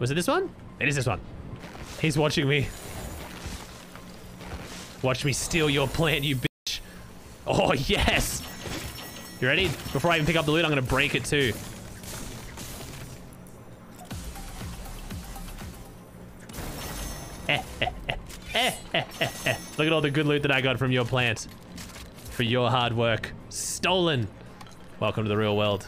Was it this one? It is this one. He's watching me. Watch me steal your plant, you bitch. Oh, yes. You ready? Before I even pick up the loot, I'm going to break it too. Look at all the good loot that I got from your plant. For your hard work. Stolen. Welcome to the real world.